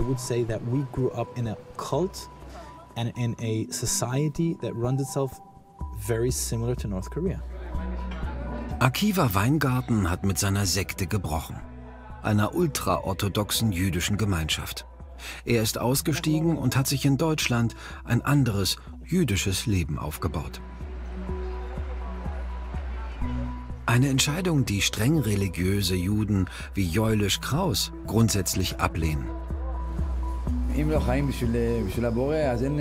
I would say that we grew up in a cult and in a society that runs itself very similar to North Korea. Akiva Weingarten hat mit seiner Sekte gebrochen, einer ultraorthodoxen jüdischen Gemeinschaft. Er ist ausgestiegen und hat sich in Deutschland ein anderes jüdisches Leben aufgebaut. Eine Entscheidung, die streng religiöse Juden wie Jeulisch Kraus grundsätzlich ablehnen. אם לא חיים בשביל, בשביל הבורא, אז אין...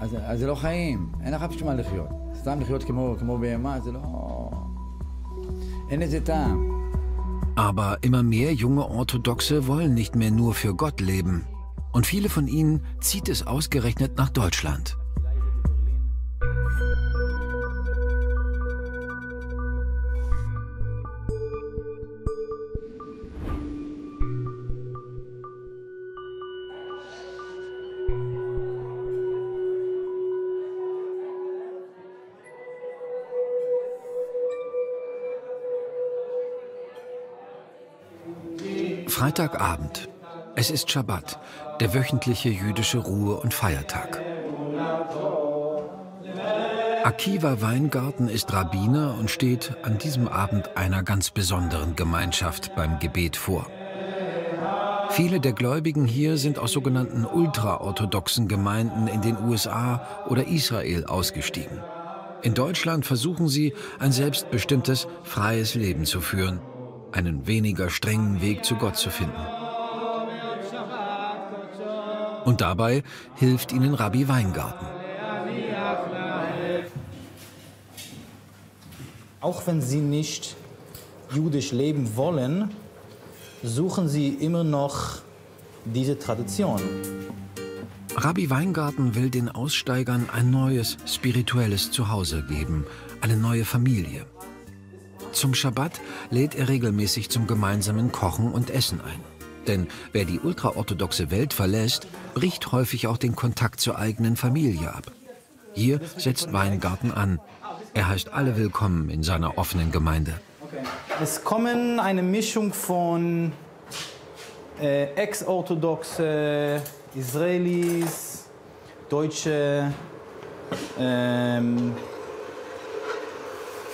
אז, אז זה לא חיים. אין לך בשביל מה לחיות. סתם לחיות כמו, כמו בהמה, זה לא... אין לזה טעם. Aber immer mehr junge Orthodoxe wollen nicht mehr nur für Gott leben. Und viele von ihnen zieht es ausgerechnet nach Deutschland. Freitagabend. Es ist Schabbat, der wöchentliche jüdische Ruhe- und Feiertag. Akiva Weingarten ist Rabbiner und steht an diesem Abend einer ganz besonderen Gemeinschaft beim Gebet vor. Viele der Gläubigen hier sind aus sogenannten ultraorthodoxen Gemeinden in den USA oder Israel ausgestiegen. In Deutschland versuchen sie, ein selbstbestimmtes, freies Leben zu führen einen weniger strengen Weg zu Gott zu finden. Und dabei hilft ihnen Rabbi Weingarten. Auch wenn sie nicht jüdisch leben wollen, suchen sie immer noch diese Tradition. Rabbi Weingarten will den Aussteigern ein neues spirituelles Zuhause geben, eine neue Familie. Zum Schabbat lädt er regelmäßig zum gemeinsamen Kochen und Essen ein. Denn wer die ultraorthodoxe Welt verlässt, bricht häufig auch den Kontakt zur eigenen Familie ab. Hier setzt Weingarten an. Er heißt alle willkommen in seiner offenen Gemeinde. Es kommen eine Mischung von äh, ex-orthodoxe Israelis, Deutsche, ähm,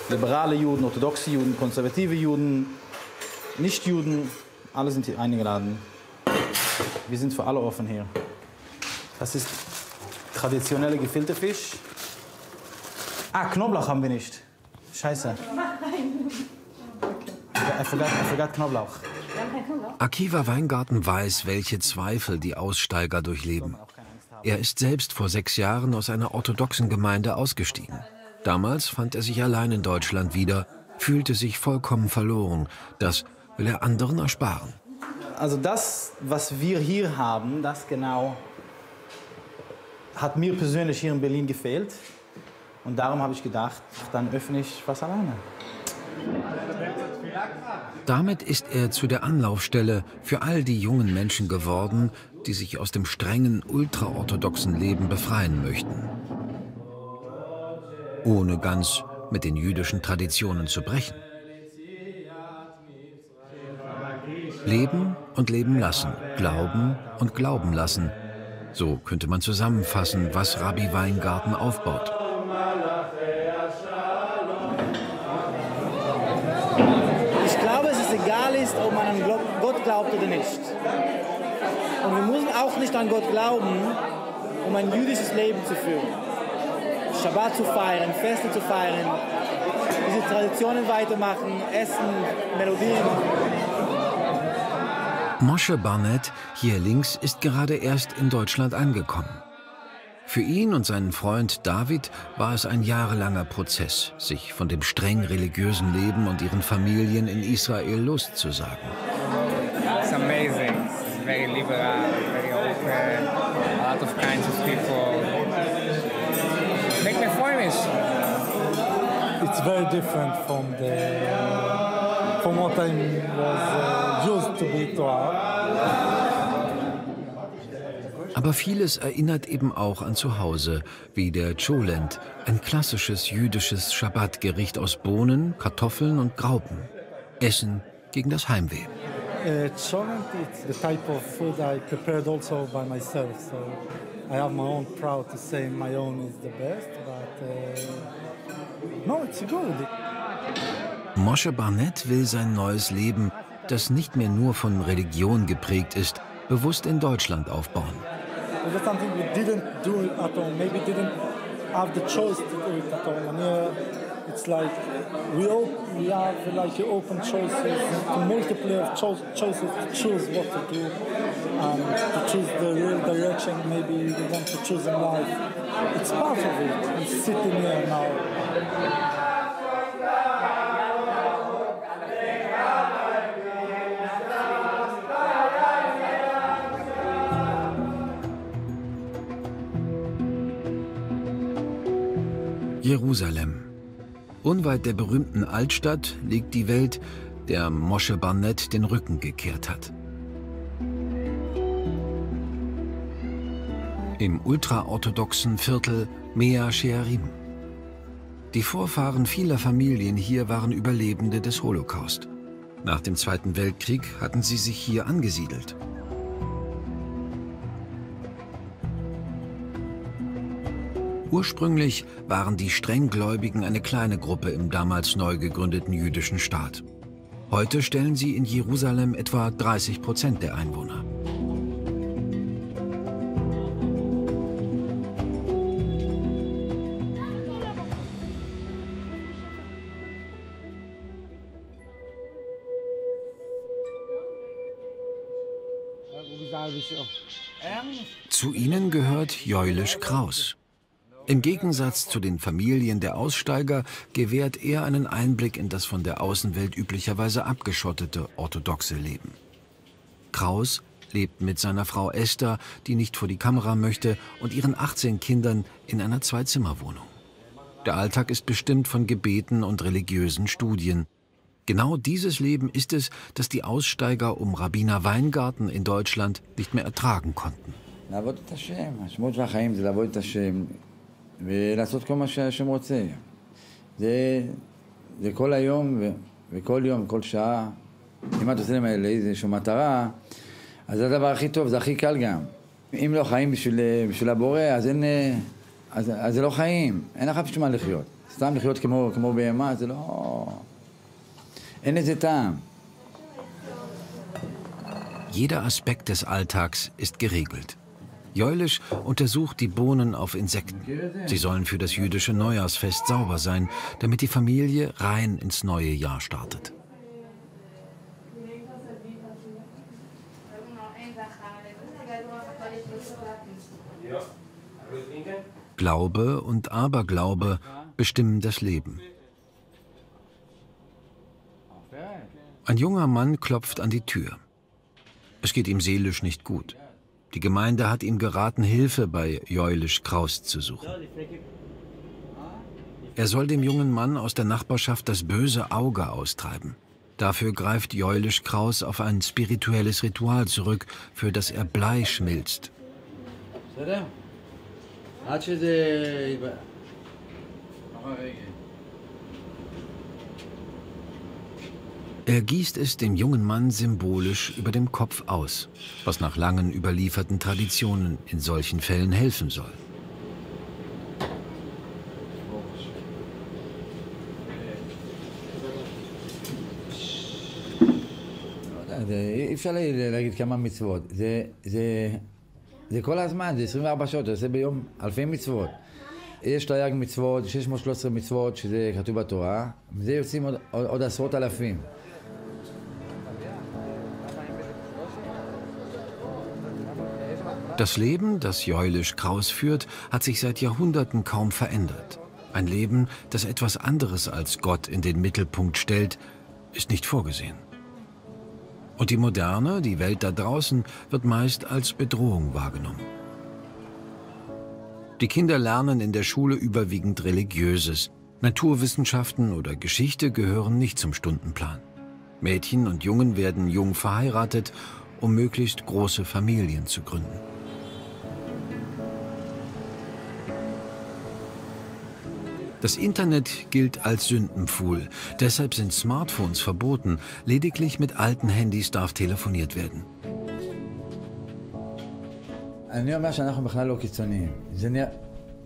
liberale Juden, orthodoxe Juden, konservative Juden, Nicht-Juden, alle sind hier eingeladen. Wir sind für alle offen hier. Das ist traditionelle gefüllte Fisch. Ah, Knoblauch haben wir nicht. Scheiße. I forgot, I forgot Knoblauch. Akiva Weingarten weiß, welche Zweifel die Aussteiger durchleben. Er ist selbst vor sechs Jahren aus einer orthodoxen Gemeinde ausgestiegen. Damals fand er sich allein in Deutschland wieder, fühlte sich vollkommen verloren. Das will er anderen ersparen. Also das, was wir hier haben, das genau hat mir persönlich hier in Berlin gefehlt. Und darum habe ich gedacht, dann öffne ich was alleine. Damit ist er zu der Anlaufstelle für all die jungen Menschen geworden, die sich aus dem strengen, ultraorthodoxen Leben befreien möchten ohne ganz mit den jüdischen Traditionen zu brechen. Leben und leben lassen, glauben und glauben lassen. So könnte man zusammenfassen, was Rabbi Weingarten aufbaut. Ich glaube, es ist egal ob man an Gott glaubt oder nicht. Und wir müssen auch nicht an Gott glauben, um ein jüdisches Leben zu führen. Schabbat zu feiern, Feste zu feiern, diese Traditionen weitermachen, Essen, Melodien. Moshe Barnett, hier links, ist gerade erst in Deutschland angekommen. Für ihn und seinen Freund David war es ein jahrelanger Prozess, sich von dem streng religiösen Leben und ihren Familien in Israel loszusagen. It's amazing. It's very liberal, It's very different from the from what I was uh, used to be to Aber vieles erinnert eben auch an zu Hause, wie der Cholent, ein klassisches jüdisches Schabbatgericht aus Bohnen, Kartoffeln und Graupen. Essen gegen das Heimweh. Uh, cholent, it's the type of food I prepared also by myself. So I have my own proud to say my own is the best, but uh, no, it's good. Moshe Barnett will sein neues Leben, das nicht mehr nur von Religion geprägt ist, bewusst in Deutschland aufbauen. It's something we didn't do at all. Maybe didn't have the choice to do it at it's like we op- we have like open choices, multiple of cho- choices to choose what to do and to choose the real direction. Maybe we want to choose in life. It's part of it. I'm sitting here now. Jerusalem. Unweit der berühmten Altstadt liegt die Welt, der Moshe Barnett den Rücken gekehrt hat. Im ultraorthodoxen Viertel Mea Shearim. Die Vorfahren vieler Familien hier waren Überlebende des Holocaust. Nach dem Zweiten Weltkrieg hatten sie sich hier angesiedelt. Ursprünglich waren die Strenggläubigen eine kleine Gruppe im damals neu gegründeten jüdischen Staat. Heute stellen sie in Jerusalem etwa 30 Prozent der Einwohner. Zu ihnen gehört Jeulisch Kraus. Im Gegensatz zu den Familien der Aussteiger gewährt er einen Einblick in das von der Außenwelt üblicherweise abgeschottete orthodoxe Leben. Kraus lebt mit seiner Frau Esther, die nicht vor die Kamera möchte, und ihren 18 Kindern in einer Zweizimmerwohnung. Der Alltag ist bestimmt von Gebeten und religiösen Studien. Genau dieses Leben ist es, das die Aussteiger um Rabbiner Weingarten in Deutschland nicht mehr ertragen konnten. ולעשות כל מה שהשם רוצה. זה, זה כל היום ו, וכל יום, כל שעה. אם את עושה לאיזושהי מטרה, אז זה הדבר הכי טוב, זה הכי קל גם. אם לא חיים בשביל, בשביל הבורא, אז אין... אז, אז זה לא חיים, אין לך בשביל מה לחיות. סתם לחיות כמו, כמו בהמה, זה לא... אין לזה טעם. Jeder Aspekt des Alltags ist geregelt. Jeulisch untersucht die Bohnen auf Insekten. Sie sollen für das jüdische Neujahrsfest sauber sein, damit die Familie rein ins neue Jahr startet. Glaube und Aberglaube bestimmen das Leben. Ein junger Mann klopft an die Tür. Es geht ihm seelisch nicht gut. Die Gemeinde hat ihm geraten, Hilfe bei Jeulisch Kraus zu suchen. Er soll dem jungen Mann aus der Nachbarschaft das böse Auge austreiben. Dafür greift Jeulisch Kraus auf ein spirituelles Ritual zurück, für das er Blei schmilzt. Er gießt es dem jungen Mann symbolisch über dem Kopf aus, was nach langen überlieferten Traditionen in solchen Fällen helfen soll. זה- אי אפשר לה- להגיד כמה מצוות. זה, זה, זה כל הזמן, זה 24 שעות, אתה עושה ביום אלפי מצוות. יש תרי"ג מצוות, 613 מצוות, שזה כתוב בתורה, מזה יוצאים עוד, עוד, עוד עשרות אלפים. Das Leben, das Jeulisch Kraus führt, hat sich seit Jahrhunderten kaum verändert. Ein Leben, das etwas anderes als Gott in den Mittelpunkt stellt, ist nicht vorgesehen. Und die Moderne, die Welt da draußen, wird meist als Bedrohung wahrgenommen. Die Kinder lernen in der Schule überwiegend Religiöses. Naturwissenschaften oder Geschichte gehören nicht zum Stundenplan. Mädchen und Jungen werden jung verheiratet, um möglichst große Familien zu gründen. Das Internet gilt als Sündenpfuhl. Deshalb sind Smartphones verboten. Lediglich mit alten Handys darf telefoniert werden. אני אומר שאנחנו בכלל לא קיצוניים. זה נראה...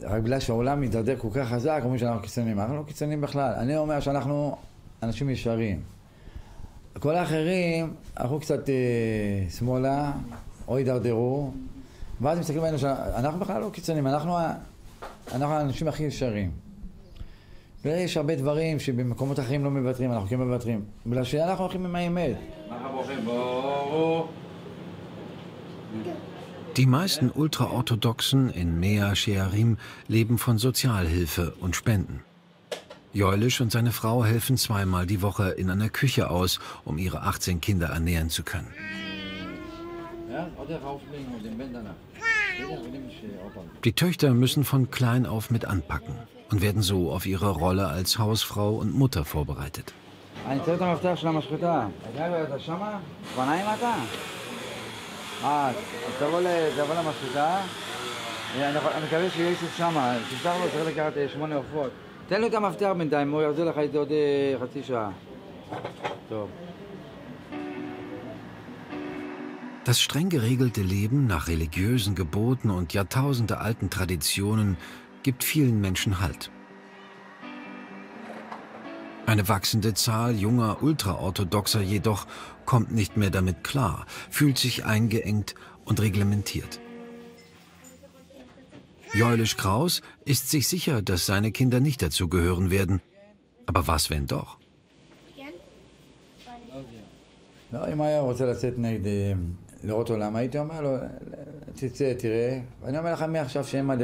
רק בגלל שהעולם מתדרדר כל כך חזק, אומרים שאנחנו קיצוניים. אנחנו לא קיצוניים בכלל. אני אומר שאנחנו אנשים ישרים. כל האחרים הלכו קצת אה, שמאלה, או הידרדרו, ואז מסתכלים עלינו שאנחנו בכלל לא קיצוניים, אנחנו, אנחנו האנשים הכי ישרים. ויש הרבה דברים שבמקומות אחרים לא מוותרים, אנחנו כן מוותרים. בגלל שאנחנו הולכים עם האמת. Die meisten Ultraorthodoxen in Mea Shearim leben von Sozialhilfe und Spenden. Jeulisch und seine Frau helfen zweimal die Woche in einer Küche aus, um ihre 18 Kinder ernähren zu können. Die Töchter müssen von klein auf mit anpacken und werden so auf ihre Rolle als Hausfrau und Mutter vorbereitet. אה, תבוא למשחטה, אני מקווה שיהיה איסוף שמה, תפתח לו, צריך לקחת שמונה עופות. תן לו את המפתח בינתיים, הוא יחזיר לך את זה עוד חצי שעה. טוב. Das streng geregelte Leben nach religiösen Geboten und jahrtausendealten Traditionen gibt vielen Menschen Halt. Eine wachsende Zahl junger Ultraorthodoxer jedoch kommt nicht mehr damit klar, fühlt sich eingeengt und reglementiert. Jeulisch Kraus ist sich sicher, dass seine Kinder nicht dazugehören werden. Aber was, wenn doch? לא, אם היה רוצה לצאת נגד לראות עולם, הייתי אומר לו, תצא, תראה, ואני אומר לך מעכשיו שאין מה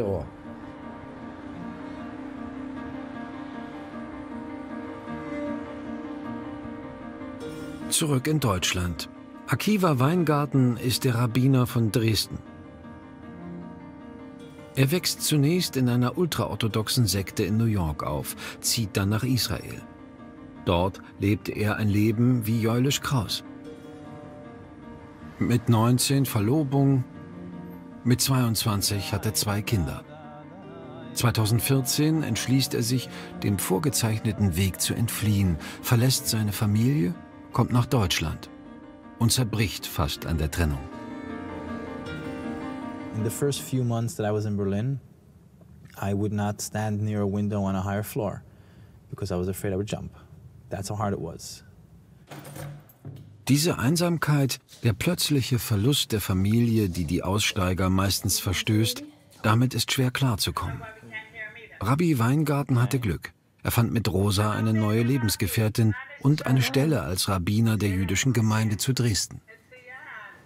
Zurück in Deutschland. Akiva Weingarten ist der Rabbiner von Dresden. Er wächst zunächst in einer ultraorthodoxen Sekte in New York auf, zieht dann nach Israel. Dort lebt er ein Leben wie Jeulisch Kraus. Mit 19 Verlobung, mit 22 hat er zwei Kinder. 2014 entschließt er sich, dem vorgezeichneten Weg zu entfliehen, verlässt seine Familie kommt nach Deutschland und zerbricht fast an der Trennung. In the first few months that I was in Berlin, I would not stand near a window on a higher floor because I was afraid I would jump. That's how hard it was. Diese Einsamkeit, der plötzliche Verlust der Familie, die die Aussteiger meistens verstößt, damit ist schwer klarzukommen. Rabbi Weingarten hatte Glück. Er fand mit Rosa eine neue Lebensgefährtin und eine Stelle als Rabbiner der jüdischen Gemeinde zu Dresden.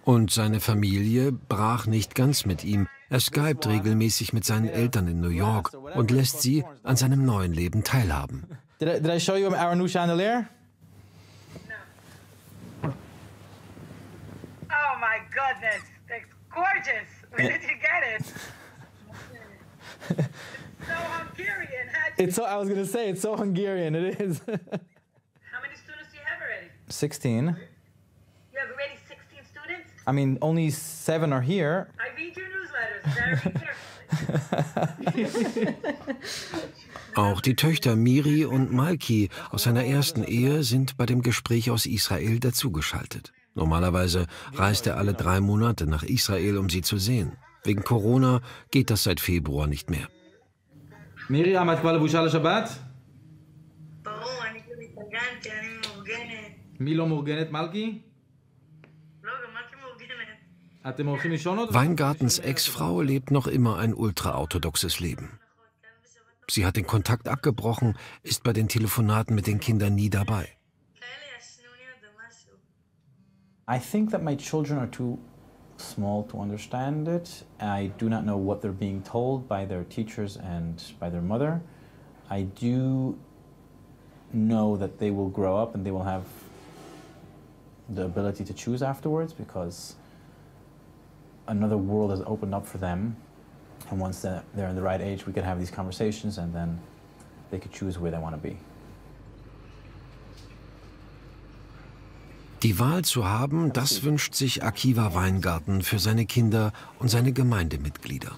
Und seine Familie brach nicht ganz mit ihm. Er skypt regelmäßig mit seinen Eltern in New York und lässt sie an seinem neuen Leben teilhaben. Did I, did I show you our new chandelier? Oh my goodness, it's gorgeous. Where did you get it? so Hungarian. How'd you- It's so I was gonna say it's so Hungarian. It is. 16. You have already 16 students? I mean, only seven are here. I read your newsletters very carefully. Auch die Töchter Miri und Malki aus seiner ersten Ehe sind bei dem Gespräch aus Israel dazugeschaltet. Normalerweise reist er alle drei Monate nach Israel, um sie zu sehen. Wegen Corona geht das seit Februar nicht mehr. Miriam hat Shabbat? מי לא מאורגנת, מלכי? לא, גם את מאורגנת. אתם הולכים לישון עוד? Weingartens Ex-Frau lebt noch immer ein ultraorthodoxes Leben. Sie hat den Kontakt abgebrochen, ist bei den Telefonaten mit den Kindern nie dabei. כאלה ישנו לי עוד משהו. I think that my children are too small to understand it. I do not know what they're being told by their teachers and by their mother. I do know that they will grow up and they will have the ability to choose afterwards because another world has opened up for them. And once they're in the right age, we could have these conversations and then they could choose where they want to be. Die Wahl zu haben, das wünscht sich Akiva Weingarten für seine Kinder und seine Gemeindemitglieder.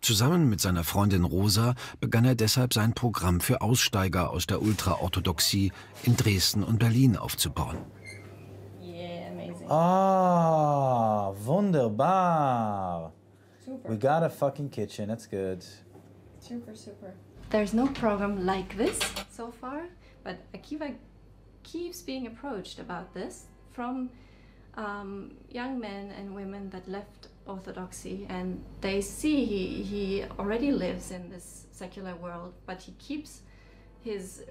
Zusammen mit seiner Freundin Rosa begann er deshalb sein Programm für Aussteiger aus der Ultraorthodoxie in Dresden und Berlin aufzubauen. Ah, wunderbar. We got a fucking kitchen. That's good. Super, super. There's no program like this so far, but Akiva keeps being approached about this from um, young men and women that left Orthodoxy and they see he, he already lives in this secular world, but he keeps his,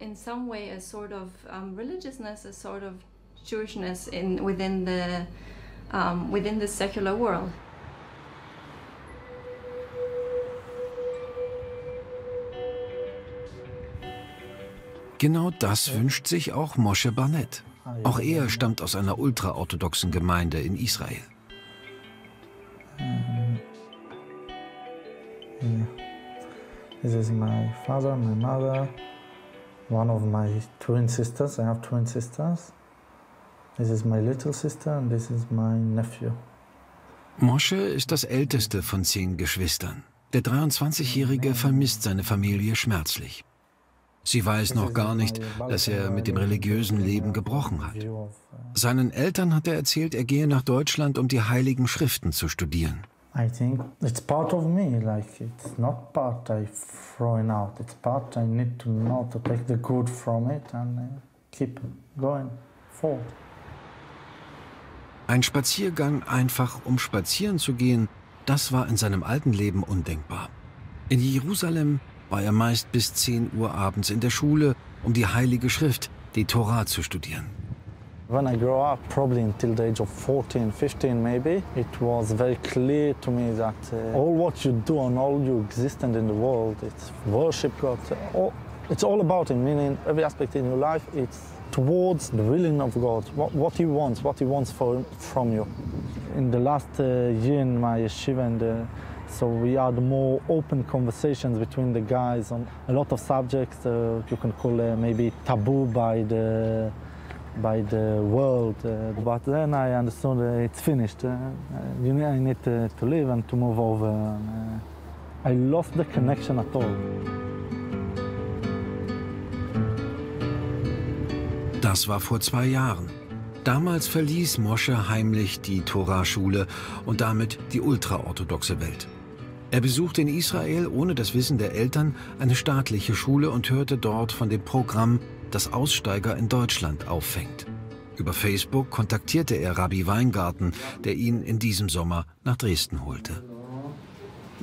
in some way, a sort of um, religiousness, a sort of Jewishness in within the um, within the secular world. Genau das wünscht sich auch Moshe Barnett. Auch er stammt aus einer ultraorthodoxen Gemeinde in Israel. This is my father, my mother, one of my twin sisters. I have twin sisters. This is my little sister and this is my nephew. Moshe ist das älteste von zehn Geschwistern. Der 23-Jährige vermisst seine Familie schmerzlich. Sie weiß noch gar nicht, dass er mit dem religiösen Leben gebrochen hat. Seinen Eltern hat er erzählt, er gehe nach Deutschland, um die heiligen Schriften zu studieren. I think it's part of me. Like it's not part I throwing out. It's part I need to know to take the good from it and uh, keep going forward. Ein Spaziergang einfach um spazieren zu gehen, das war in seinem alten Leben undenkbar. In Jerusalem war er meist bis 10 Uhr abends in der Schule, um die Heilige Schrift, die Tora, zu studieren. When I grew up, probably until the age of 14, 15 maybe, it was very clear to me that uh, all what you do and all you existent in the world, it's worship God. All, it's all about Him, meaning every aspect in your life, it's towards the willing of God, what, what He wants, what He wants for, from you. In the last uh, year in my yeshiva, and uh, so we had more open conversations between the guys on a lot of subjects uh, you can call uh, maybe taboo by the by the world. Uh, but then I understood uh, it's finished. You need, I need to, to live and to move over. I lost the connection at all. Das war vor zwei Jahren. Damals verließ Mosche heimlich die Toraschule und damit die ultraorthodoxe Welt. Er besuchte in Israel ohne das Wissen der Eltern eine staatliche Schule und hörte dort von dem Programm, das Aussteiger in Deutschland auffängt. Über Facebook kontaktierte er Rabbi Weingarten, der ihn in diesem Sommer nach Dresden holte.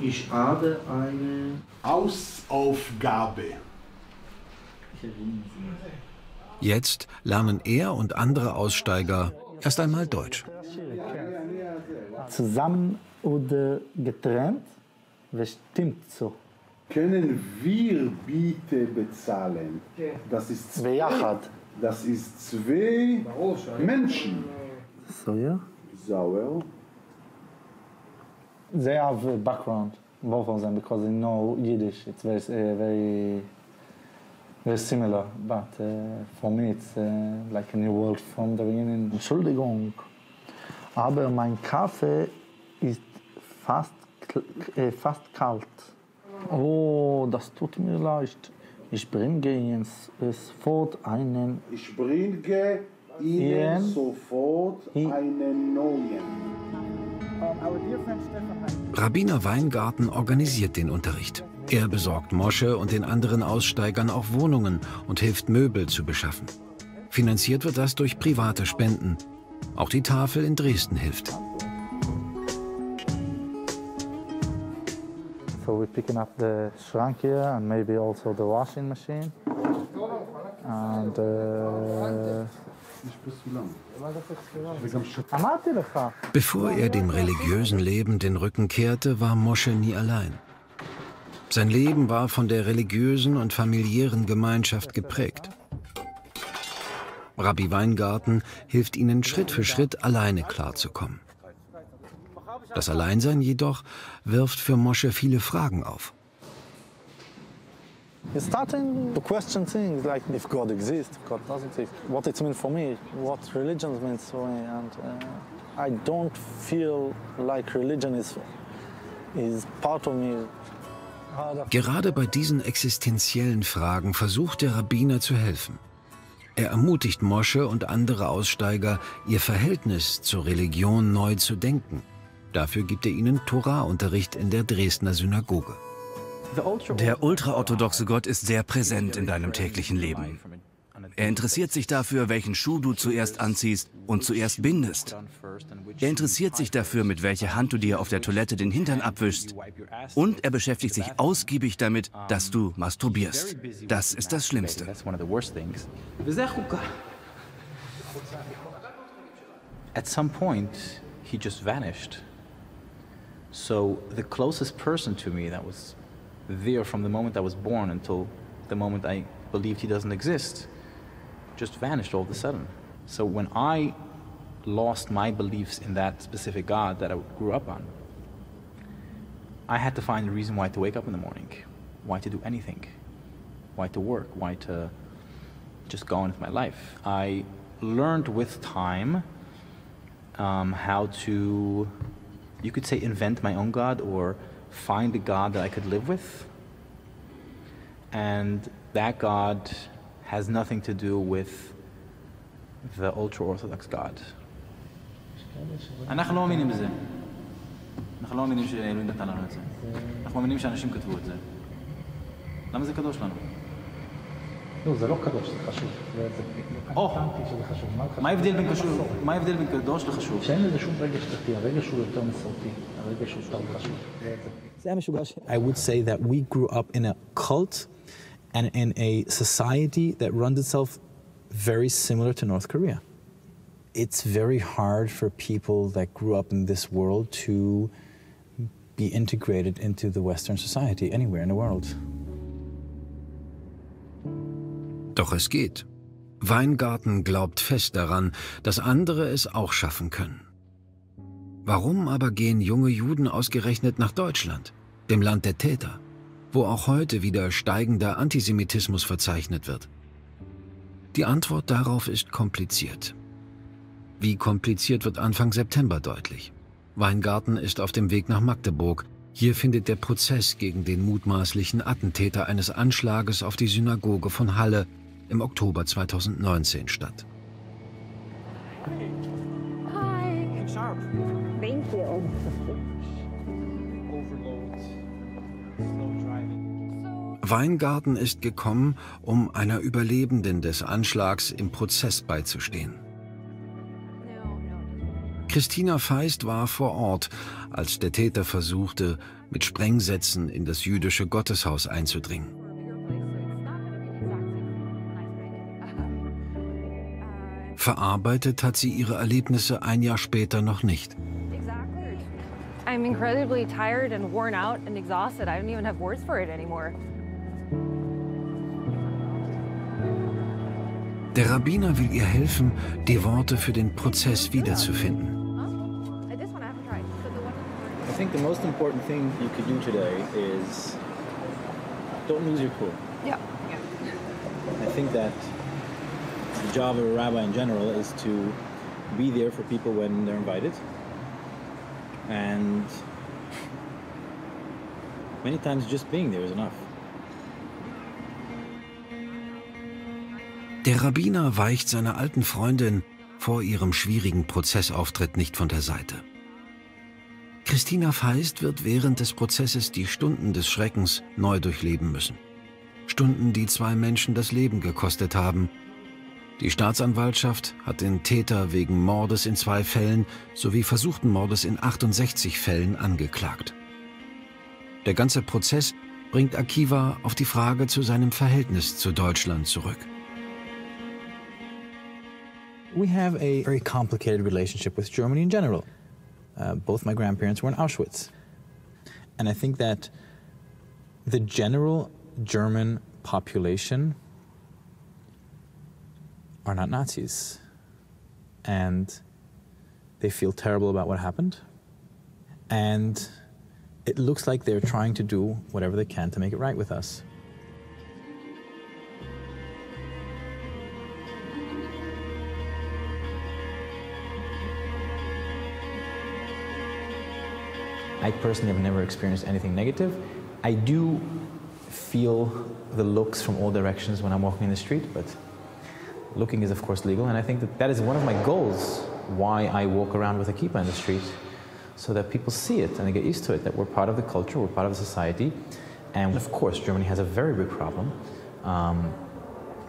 Ich habe eine Hausaufgabe. Jetzt lernen er und andere Aussteiger erst einmal Deutsch. Zusammen oder getrennt, wer stimmt so? Können wir bitte bezahlen? Das ist zwei, das ist zwei Menschen. Sauer. Sauer. They have a background, both of them, because they know Yiddish. It's very, eh, very very similar. But uh, for me, it's uh, like a new world from the beginning. Entschuldigung, aber mein Kaffee ist fast, äh, fast kalt. Oh, das tut mir leid. Ich bringe Ihnen sofort einen. Ich bringe Ihnen sofort einen neuen. Rabbiner Weingarten organisiert den Unterricht. Er besorgt Mosche und den anderen Aussteigern auch Wohnungen und hilft Möbel zu beschaffen. Finanziert wird das durch private Spenden. Auch die Tafel in Dresden hilft. So we're picking up the shrink here and maybe also the washing machine. And, uh, Bevor er dem religiösen Leben den Rücken kehrte, war Mosche nie allein. Sein Leben war von der religiösen und familiären Gemeinschaft geprägt. Rabbi Weingarten hilft ihnen Schritt für Schritt alleine klarzukommen. Das Alleinsein jedoch wirft für Mosche viele Fragen auf. Starting to question things like if God exists, God doesn't exist, what it means for religion means for me, and uh, I religion is is part of me. Gerade bei diesen existenziellen Fragen versucht der Rabbiner zu helfen. Er ermutigt Mosche und andere Aussteiger, ihr Verhältnis zur Religion neu zu denken. Dafür gibt er ihnen Torahunterricht in der Dresdner Synagoge. Der ultraorthodoxe Gott ist sehr präsent in deinem täglichen Leben. Er interessiert sich dafür, welchen Schuh du zuerst anziehst und zuerst bindest. Er interessiert sich dafür, mit welcher Hand du dir auf der Toilette den Hintern abwischst. Und er beschäftigt sich ausgiebig damit, dass du masturbierst. Das ist das Schlimmste. At some point, he just vanished. So the closest person to me that was there from the moment I was born until the moment I believed he doesn't exist just vanished all of a sudden. So when I lost my beliefs in that specific God that I grew up on, I had to find a reason why to wake up in the morning, why to do anything, why to work, why to just go on with my life. I learned with time um, how to, you could say, invent my own God or find a God that I could live with. And that God has nothing to do with the ultra-Orthodox God. אנחנו לא מאמינים בזה. אנחנו לא מאמינים שאלוהים נתן לנו את זה. אנחנו מאמינים שאנשים כתבו את זה. למה זה קדוש לנו? לא, זה לא קדוש, זה חשוב. זה הבנתי שזה חשוב. מה ההבדל בין קשור? מה ההבדל בין קדוש לחשוב? שאין לזה שום רגש דתי, הרגש הוא יותר מסורתי. הרגש הוא יותר חשוב. I would say that we grew up in a cult and in a society that runs itself very similar to North Korea. It's very hard for people that grew up in this world to be integrated into the Western society anywhere in the world. Doch es geht. Weingarten glaubt fest daran, dass andere es auch schaffen können. Warum aber gehen junge Juden ausgerechnet nach Deutschland, dem Land der Täter? Wo auch heute wieder steigender Antisemitismus verzeichnet wird? Die Antwort darauf ist kompliziert. Wie kompliziert wird Anfang September deutlich. Weingarten ist auf dem Weg nach Magdeburg. Hier findet der Prozess gegen den mutmaßlichen Attentäter eines Anschlages auf die Synagoge von Halle im Oktober 2019 statt. Hi. Thank you. Weingarten ist gekommen, um einer Überlebenden des Anschlags im Prozess beizustehen. Christina Feist war vor Ort, als der Täter versuchte, mit Sprengsätzen in das jüdische Gotteshaus einzudringen. Verarbeitet hat sie ihre Erlebnisse ein Jahr später noch nicht. I'm incredibly tired and worn out and exhausted. I don't even have words for it anymore. Der Rabbiner will ihr helfen, die Worte für den Prozess wiederzufinden. I think the most important thing you could do today is don't lose your cool. Yeah. I think that the job of a rabbi in general is to be there for people when they're invited. And many times just being there is enough. Der Rabbiner weicht seiner alten Freundin vor ihrem schwierigen Prozessauftritt nicht von der Seite. Christina Feist wird während des Prozesses die Stunden des Schreckens neu durchleben müssen. Stunden, die zwei Menschen das Leben gekostet haben. Die Staatsanwaltschaft hat den Täter wegen Mordes in zwei Fällen sowie versuchten Mordes in 68 Fällen angeklagt. Der ganze Prozess bringt Akiva auf die Frage zu seinem Verhältnis zu Deutschland zurück. We have a very complicated relationship with Germany in general. Uh, both my grandparents were in Auschwitz. And I think that the general German population are not Nazis. And they feel terrible about what happened. And it looks like they're trying to do whatever they can to make it right with us. I personally have never experienced anything negative. I do feel the looks from all directions when I'm walking in the street, but looking is of course legal, and I think that that is one of my goals why I walk around with a kippah in the street, so that people see it and they get used to it, that we're part of the culture, we're part of the society, and of course Germany has a very big problem. Um,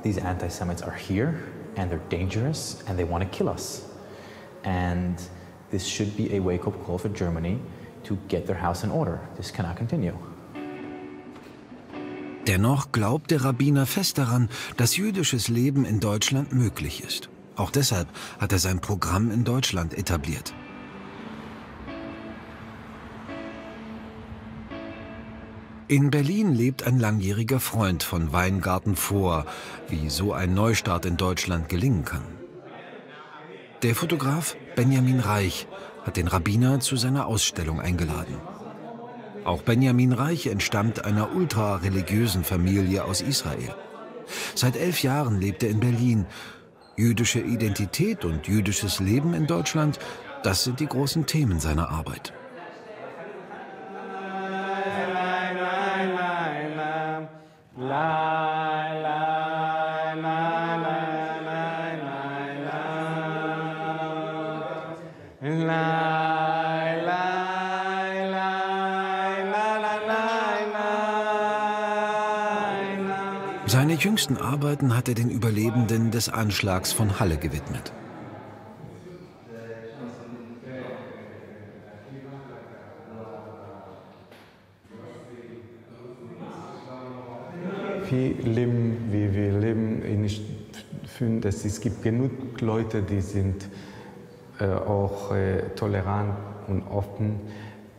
these anti-Semites are here, and they're dangerous, and they want to kill us. And this should be a wake-up call for Germany to get their house in order. This cannot continue. Dennoch glaubt der Rabbiner fest daran, dass jüdisches Leben in Deutschland möglich ist. Auch deshalb hat er sein Programm in Deutschland etabliert. In Berlin lebt ein langjähriger Freund von Weingarten vor, wie so ein Neustart in Deutschland gelingen kann. Der Fotograf Benjamin Reich hat den Rabbiner zu seiner Ausstellung eingeladen. Auch Benjamin Reich entstammt einer ultrareligiösen Familie aus Israel. Seit elf Jahren lebt er in Berlin. Jüdische Identität und jüdisches Leben in Deutschland, das sind die großen Themen seiner Arbeit. Seine jüngsten Arbeiten hat er den Überlebenden des Anschlags von Halle gewidmet. Wir leben, wie wir leben. Ich finde, es gibt genug Leute, die sind äh, auch äh, tolerant und offen.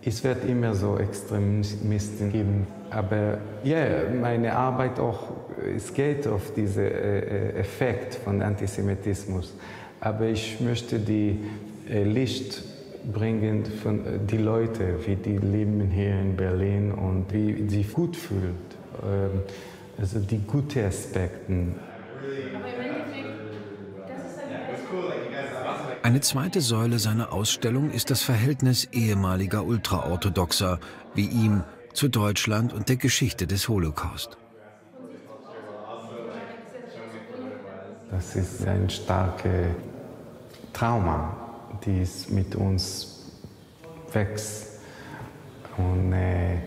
Es wird immer so Extremisten geben. Aber ja, yeah, meine Arbeit auch, es geht auf diesen äh, Effekt von Antisemitismus. Aber ich möchte die äh, Licht bringen von äh, die Leute, wie die leben hier in Berlin und wie sie gut fühlt. Ähm, also die guten Aspekte. Eine zweite Säule seiner Ausstellung ist das Verhältnis ehemaliger Ultraorthodoxer wie ihm zu Deutschland und der Geschichte des Holocaust. Das ist ein starkes Trauma, das mit uns wächst. Und, äh,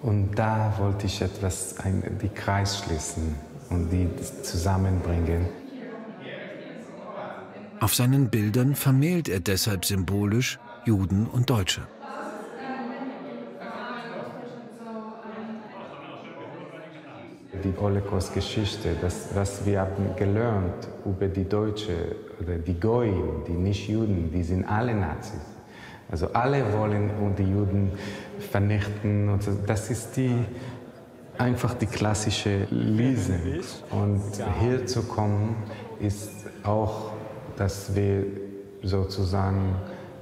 und da wollte ich etwas, ein, die Kreis schließen und die zusammenbringen. Auf seinen Bildern vermählt er deshalb symbolisch Juden und Deutsche. Die Holocaust-Geschichte, das, was wir haben gelernt über die Deutschen oder die Goyim, die Nicht-Juden, die sind alle Nazis. Also alle wollen die Juden vernichten. Und das ist die, einfach die klassische Lesung. Und hier zu kommen, ist auch, dass wir sozusagen,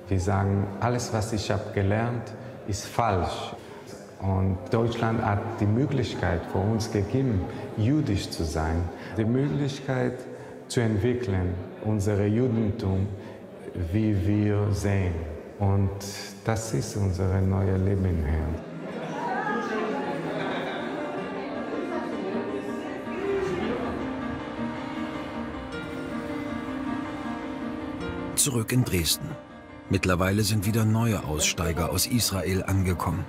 wir sagen, alles, was ich habe gelernt, ist falsch. Und Deutschland hat die Möglichkeit für uns gegeben, jüdisch zu sein, die Möglichkeit zu entwickeln, unser Judentum, wie wir sehen. Und das ist unser neues Leben hier. Zurück in Dresden. Mittlerweile sind wieder neue Aussteiger aus Israel angekommen.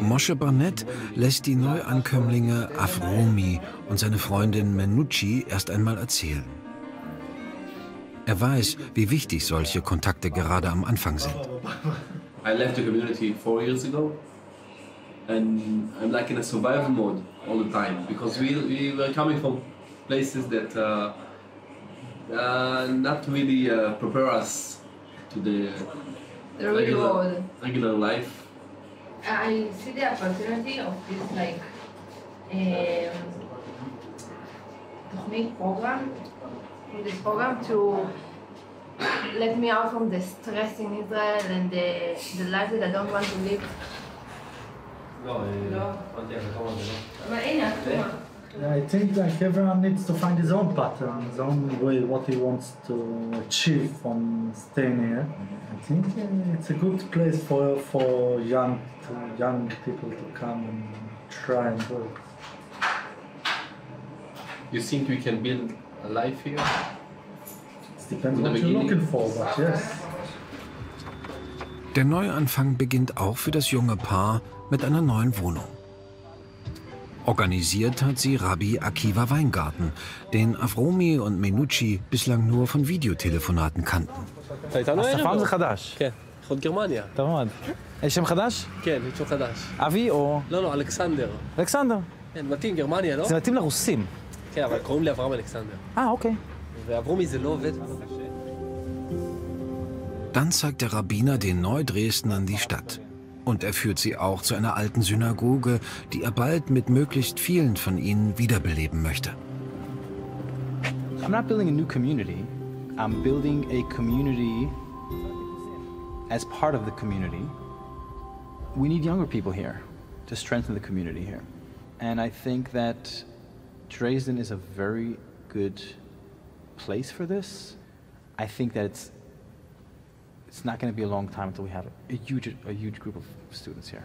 Moshe Barnett lässt die Neuankömmlinge Afromi und seine Freundin Menucci erst einmal erzählen. Er weiß, wie wichtig solche Kontakte gerade am Anfang sind. I left the community four years ago, and I'm like in a survival mode all the time because we, we were coming from places that uh, uh, not really uh, prepare us to the, regular, regular life. I see the opportunity of this like um, technique program, from this program to let me out from the stress in Israel and the, the life that I don't want to live. לא, לא. הבנתי, אני לא אבל הנה, את רואה. Yeah, I think like everyone needs to find his own pattern, his own way, what he wants to achieve from staying here. I think it's a good place for for young to, young people to come and try and do it. You think we can build a life here? It depends what you're looking for, but yes. Der Neuanfang beginnt auch für das junge Paar mit einer neuen Wohnung. Organisiert hat sie Rabbi Akiva Weingarten, den Avromi und Menucci bislang nur von Videotelefonaten kannten. אתה איתנו אז הערב? הפעם לא? זה חדש. כן, לכבוד גרמניה. טוב מאוד. יש שם חדש? כן, יש שם חדש. אבי או... לא, לא, אלכסנדר. אלכסנדר. כן, מתאים, גרמניה, לא? זה מתאים לרוסים. כן, אבל קוראים לי אברהם אלכסנדר. אה, אוקיי. ואברומי זה לא עובד. Dann zeigt der Rabbiner den Neudresdnern die Stadt. Und er führt sie auch zu einer alten Synagoge, die er bald mit möglichst vielen von ihnen wiederbeleben möchte. I'm not building a new community. I'm building a community as part of the community. We need younger people here to strengthen the community here. And I think that Dresden is a very good place for this. I think that it's it's not going to be a long time until we have a huge, a huge group of students here.